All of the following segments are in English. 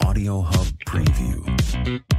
Audio Hub Preview.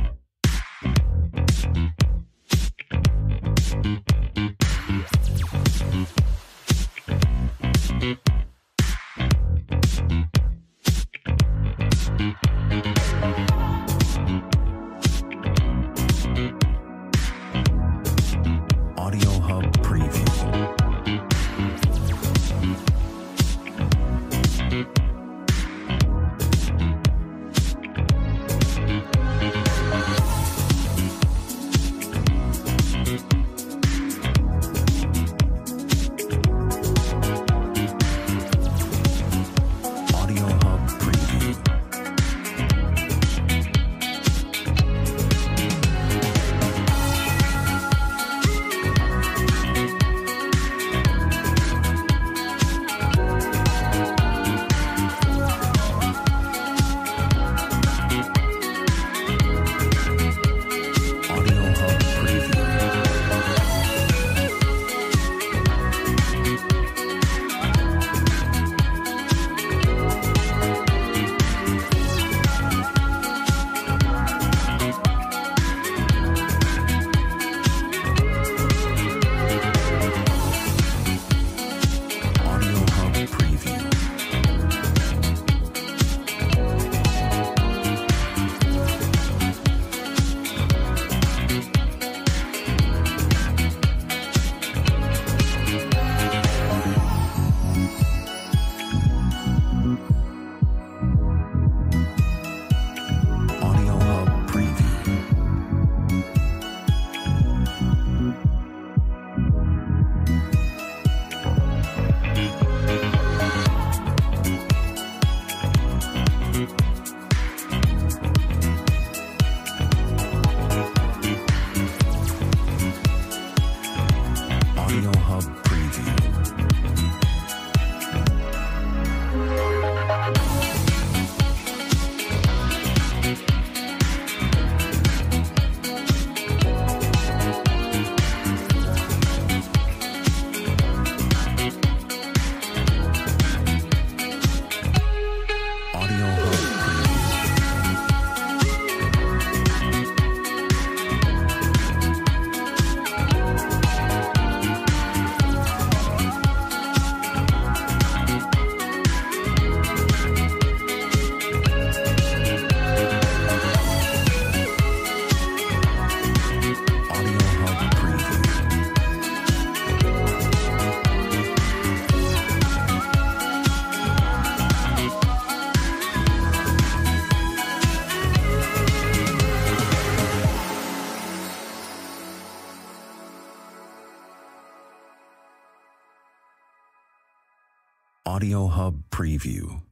Audio Hub Preview.